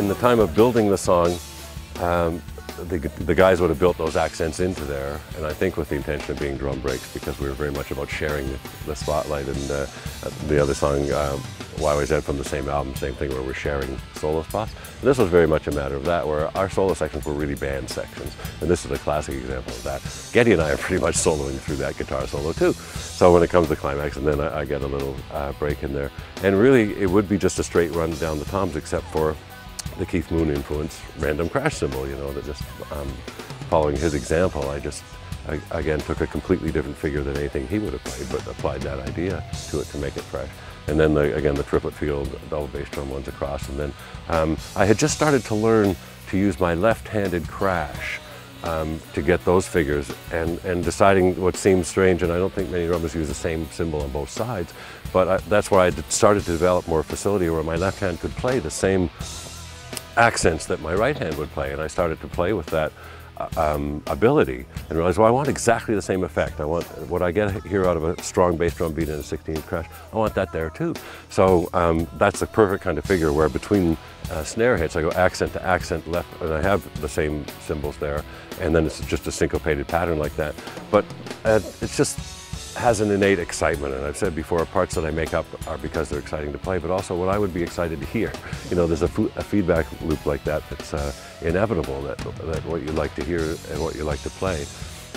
in the time of building the song, um, the, the guys would have built those accents into there, and I think with the intention of being drum breaks because we were very much about sharing the, the spotlight. And uh, the other song, uh, YYZ from the same album, same thing where we're sharing solo spots. And this was very much a matter of that, where our solo sections were really band sections, and this is a classic example of that. Geddy and I are pretty much soloing through that guitar solo too. So when it comes to climax, and then I, I get a little uh, break in there, and really it would be just a straight run down the toms, except for the Keith Moon influence random crash cymbal, you know, that just um, following his example, I just, I, again, took a completely different figure than anything he would have played, but applied that idea to it to make it fresh. And then, the, again, the triplet field, double bass drum ones across. And then um, I had just started to learn to use my left-handed crash um, to get those figures and, and deciding what seems strange, and I don't think many drummers use the same cymbal on both sides, but I, that's where I started to develop more facility where my left hand could play the same accents that my right hand would play, and I started to play with that uh, um, ability and realized, well, I want exactly the same effect. I want what I get here out of a strong bass drum beat and a 16th crash, I want that there too. So um, that's the perfect kind of figure where between uh, snare hits, I go accent to accent left, and I have the same cymbals there, and then it's just a syncopated pattern like that. But uh, it's just has an innate excitement, and I've said before, parts that I make up are because they're exciting to play, but also what I would be excited to hear. You know, there's a, a feedback loop like that that's uh, inevitable, that, that what you like to hear and what you like to play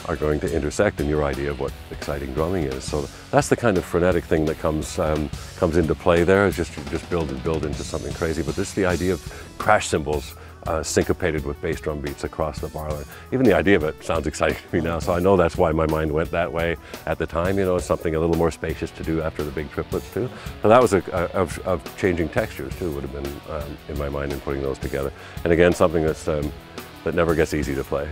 are going to intersect in your idea of what exciting drumming is. So that's the kind of frenetic thing that comes um, comes into play there. Is just just build and build into something crazy. But this is the idea of crash cymbals uh, syncopated with bass drum beats across the bar. Even the idea of it sounds exciting to me now, so I know that's why my mind went that way at the time, you know, something a little more spacious to do after the big triplets too. So that was a, a of, of, changing textures too, would have been um, in my mind in putting those together. And again, something that's, um, that never gets easy to play.